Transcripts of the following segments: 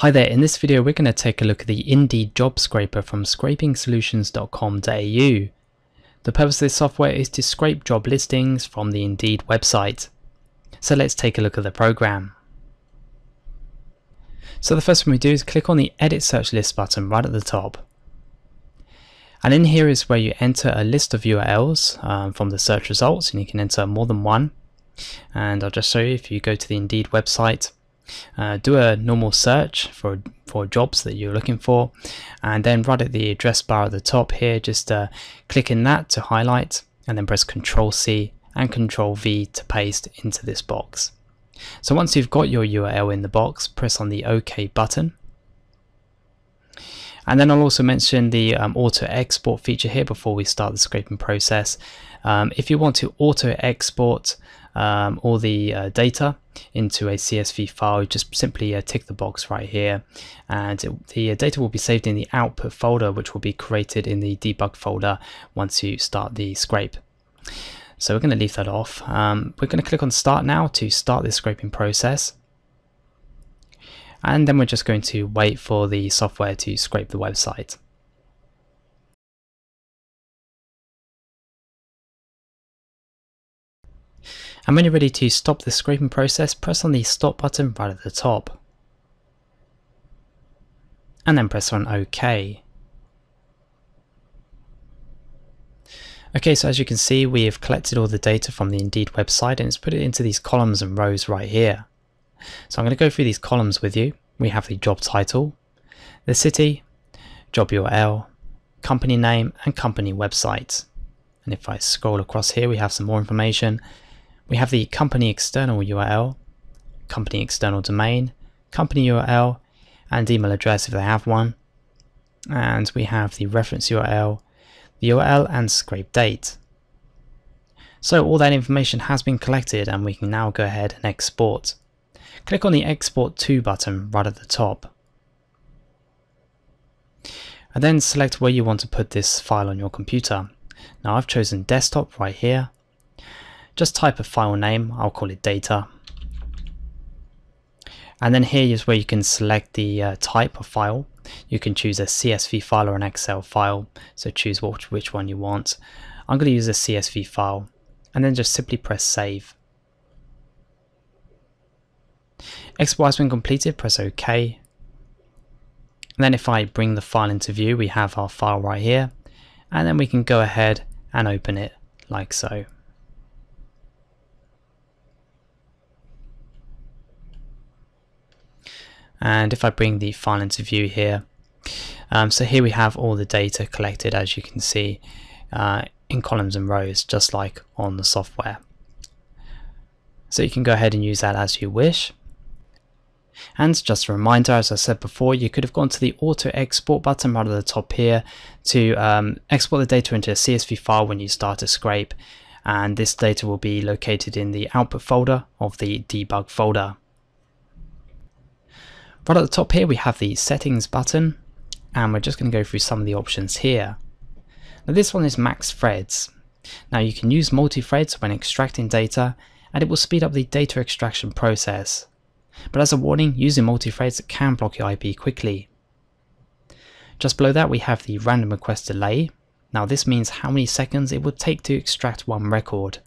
Hi there, in this video we're going to take a look at the Indeed Job Scraper from scrapingsolutions.com.au. The purpose of this software is to scrape job listings from the Indeed website. So let's take a look at the program. So the first thing we do is click on the Edit Search List button right at the top. And in here is where you enter a list of URLs um, from the search results and you can enter more than one. And I'll just show you if you go to the Indeed website uh, do a normal search for for jobs that you're looking for and then right at the address bar at the top here just uh, click in that to highlight and then press Ctrl C and Ctrl V to paste into this box. So once you've got your URL in the box press on the OK button and then I'll also mention the um, auto export feature here before we start the scraping process. Um, if you want to auto export um, all the uh, data into a CSV file, just simply uh, tick the box right here and it, the uh, data will be saved in the output folder which will be created in the debug folder once you start the scrape. So we're going to leave that off. Um, we're going to click on start now to start this scraping process and then we're just going to wait for the software to scrape the website. And when you're ready to stop the scraping process, press on the stop button right at the top. And then press on OK. Okay, so as you can see, we have collected all the data from the Indeed website and it's put it into these columns and rows right here. So I'm going to go through these columns with you. We have the job title, the city, job URL, company name, and company website. And if I scroll across here, we have some more information we have the company external URL, company external domain, company URL, and email address if they have one. And we have the reference URL, the URL and scrape date. So all that information has been collected and we can now go ahead and export. Click on the Export To button right at the top. And then select where you want to put this file on your computer. Now I've chosen desktop right here just type a file name, I'll call it data. And then here is where you can select the uh, type of file. You can choose a CSV file or an Excel file, so choose which, which one you want. I'm going to use a CSV file and then just simply press save. Export has been completed, press OK. And then if I bring the file into view, we have our file right here. And then we can go ahead and open it like so. And if I bring the file into view here, um, so here we have all the data collected as you can see uh, in columns and rows just like on the software. So you can go ahead and use that as you wish. And just a reminder, as I said before, you could have gone to the auto export button right at the top here to um, export the data into a CSV file when you start a scrape. And this data will be located in the output folder of the debug folder. Right at the top here we have the settings button and we're just going to go through some of the options here. Now this one is max threads. Now you can use multi-threads when extracting data and it will speed up the data extraction process. But as a warning, using multi-threads can block your IP quickly. Just below that we have the random request delay. Now this means how many seconds it would take to extract one record.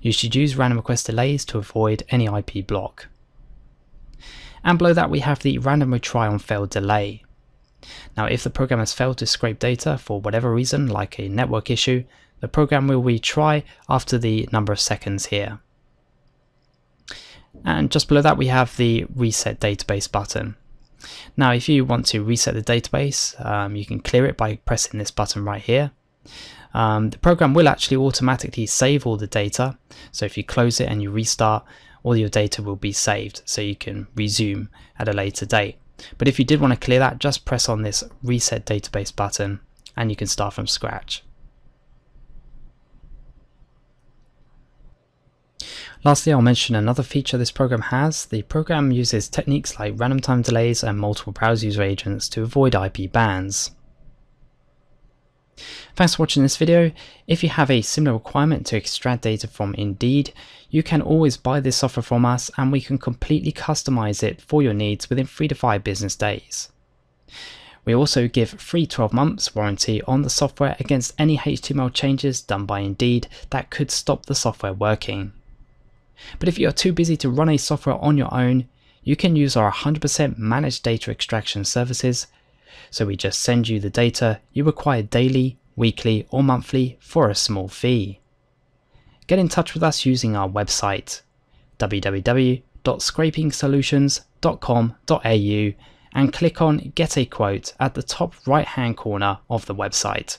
You should use random request delays to avoid any IP block and below that we have the random retry on failed delay. Now if the program has failed to scrape data for whatever reason like a network issue, the program will retry after the number of seconds here. And just below that we have the reset database button. Now if you want to reset the database, um, you can clear it by pressing this button right here. Um, the program will actually automatically save all the data, so if you close it and you restart, all your data will be saved so you can resume at a later date. But if you did want to clear that, just press on this reset database button and you can start from scratch. Lastly, I'll mention another feature this program has. The program uses techniques like random time delays and multiple browser user agents to avoid IP bans. Thanks for watching this video. If you have a similar requirement to extract data from Indeed, you can always buy this software from us and we can completely customize it for your needs within 3 to 5 business days. We also give free 12 months warranty on the software against any HTML changes done by Indeed that could stop the software working. But if you are too busy to run a software on your own, you can use our 100% managed data extraction services. So we just send you the data you require daily weekly, or monthly for a small fee. Get in touch with us using our website www.scrapingsolutions.com.au and click on Get a Quote at the top right hand corner of the website.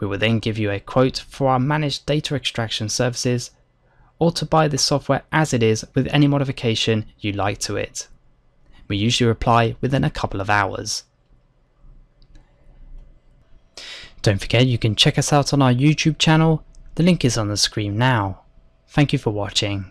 We will then give you a quote for our managed data extraction services or to buy the software as it is with any modification you like to it. We usually reply within a couple of hours. Don't forget you can check us out on our YouTube channel, the link is on the screen now. Thank you for watching.